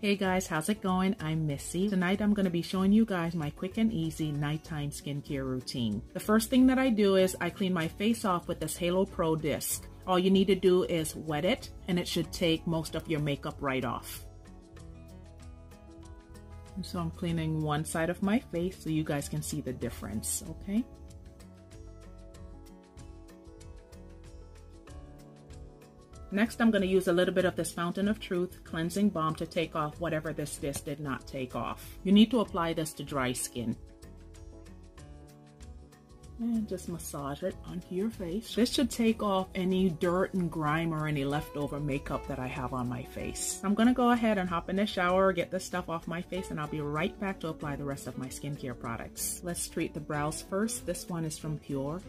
Hey guys, how's it going? I'm Missi. Tonight I'm going to be showing you guys my quick and easy nighttime skincare routine. The first thing that I do is I clean my face off with this Halo Pro disc. All you need to do is wet it and it should take most of your makeup right off. So I'm cleaning one side of my face so you guys can see the difference, okay? Next, I'm going to use a little bit of this Fountain of Truth Cleansing Balm to take off whatever this disc did not take off. You need to apply this to dry skin. And just massage it onto your face. This should take off any dirt and grime or any leftover makeup that I have on my face. I'm gonna go ahead and hop in the shower, get this stuff off my face, and I'll be right back to apply the rest of my skincare products. Let's treat the brows first. This one is from Pure